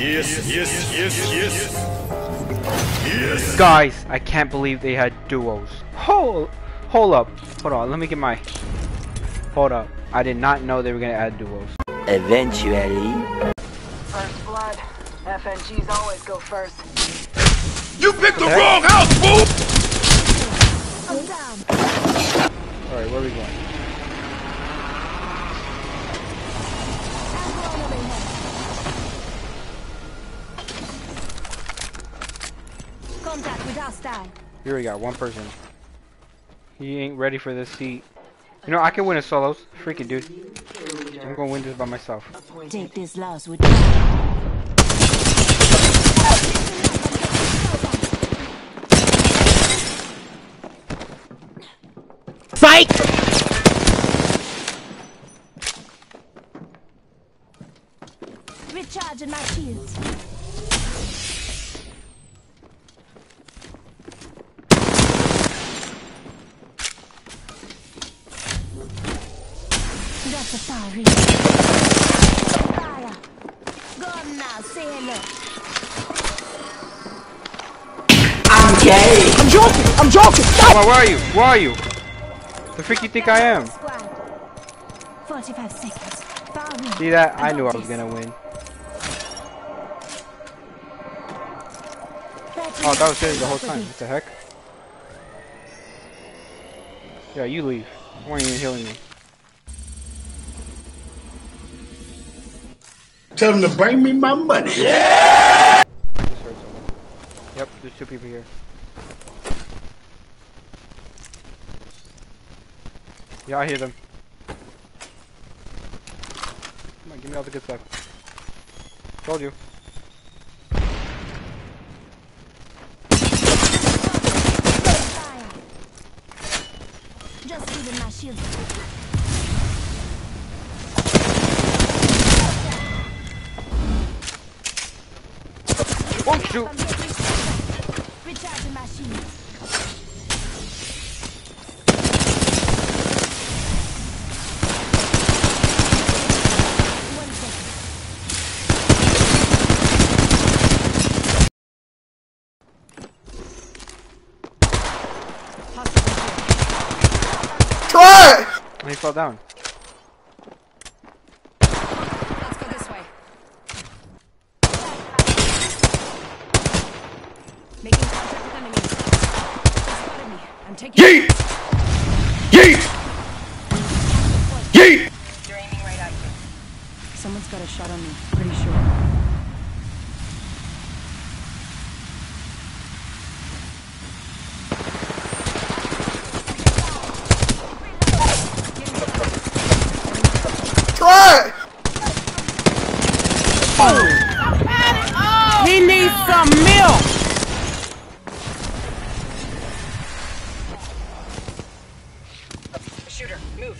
Yes, yes, yes, yes. Yes. Guys, I can't believe they had duos. Hold, hold up. Hold on, let me get my. Hold up. I did not know they were gonna add duos. Eventually. First blood. FNGs always go first. You picked the wrong house, fool! I'm down. Alright, where are we going? Contact with hostile. Here we got one person. He ain't ready for this seat. You know, I can win a solos. Freaking dude. I'm gonna win this by myself. Take this loss with Fight! Recharging my shields. I'm gay! I'm joking! I'm joking! Stop! Come where are you? Where are you? The freak you think I am? 45 seconds. See that? I knew I was gonna win. Oh, that was his the whole time. What the heck? Yeah, you leave. You weren't even healing me. Tell them to bring me my money. I just heard someone. Yep, there's two people here. Yeah, I hear them. Come on, give me all the good stuff. Told you. Just giving my shield. One second. Try it! And he fell down. Let's go this way. Making contact with enemies. They spotted me. I'm taking Yeet! Yeet! Yeet! Someone's got a shot on me. Pretty sure. Try it! He needs some milk! Shooter, move.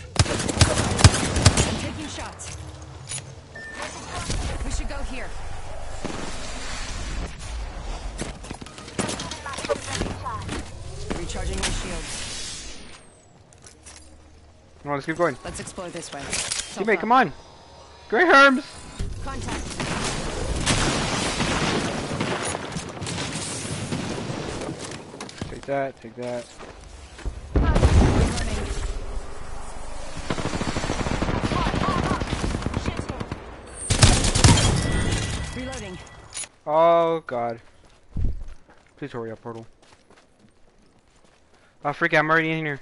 I'm taking shots. We should go here. Recharging my shields. Come on, let's keep going. Let's explore this way. Teammate, come on! Great Herms! Contact. Take that, take that. Oh god. Please hurry up, Portal. Oh freak it, I'm already in here.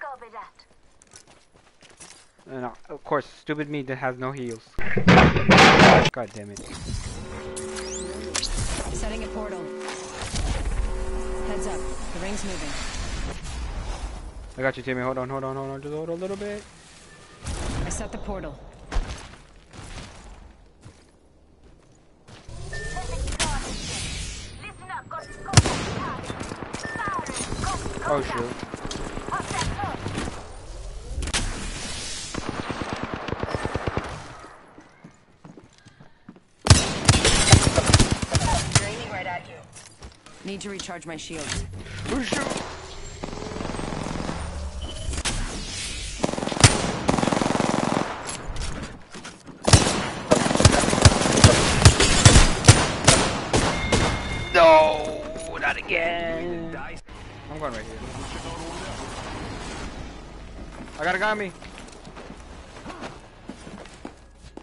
Copy that. And uh, of course, stupid me that has no heals. God damn it. Setting a portal. Heads up. The ring's moving. I got you, Timmy. Hold on, hold on, hold on. Just hold a little bit. I set the portal. Oh shoot. Need to recharge my shield. Oh, shoot. No, not again. I'm going right here. I got a guy on me.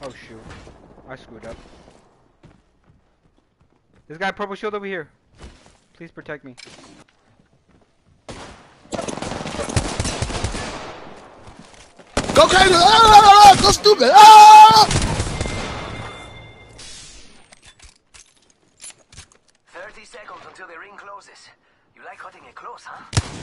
Oh shoot. I screwed up. This guy purple shield over here. Please protect me. Go crazy! Ah, go stupid! Ah! 30 seconds until the ring closes. You like cutting it close, huh? I see that.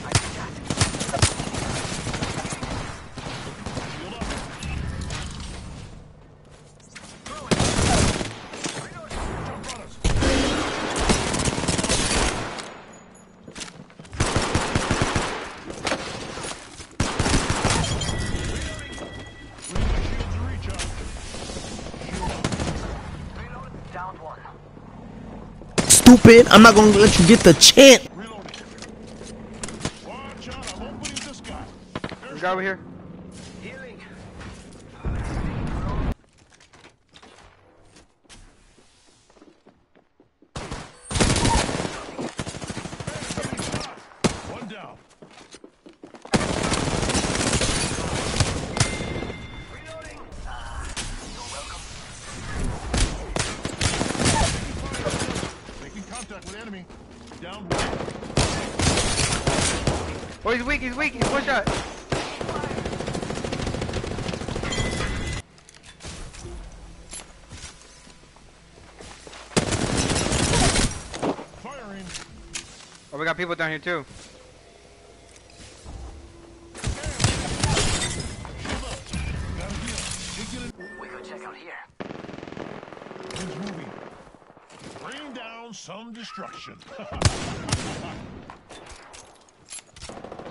Reload. Down one. Stupid. I'm not gonna let you get the chance. Reloading. Watch out, I'm opening the sky. There's a guy over here. Healing. One down. Reloading. You're welcome. Making contact with enemy. Down. Oh, he's weak. He's weak. He's one shot. Oh, we got people down here too. We could check out here. He's moving. Rain down some destruction.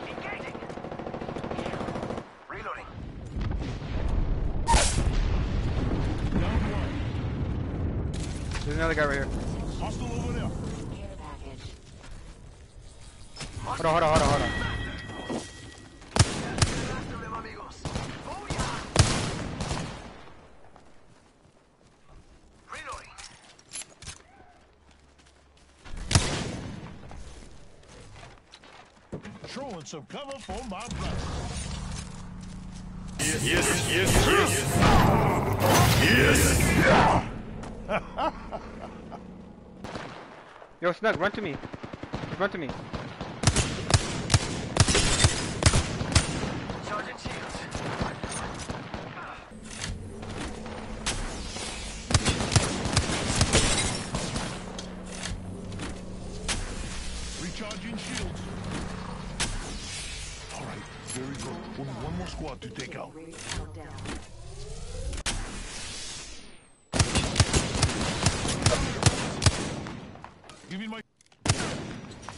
Engaging. Reloading. down one. There's another guy right here. Hostile over there. Hold on, hold on, hold on, hold on. After them, amigos. Booyah! Reloading. Throwing some cover for my brother. Yes, yes, yes. Yo, Snug, run to me. Run to me. Charging shields. Recharging shields. All right, very good. Only one more squad to take out. Give me my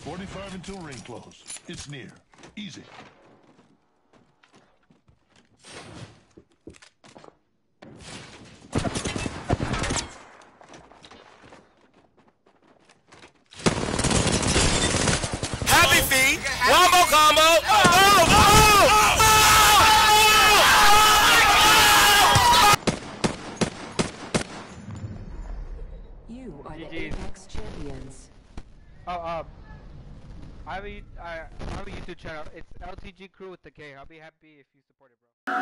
45 until ring close. It's near. Easy. Happy feet. One more combo. Oh, oh, You are the GG's. Apex champions. Oh, uh, I have have a YouTube channel. It's LTG Crew with the K. I'll be happy if you support it, bro.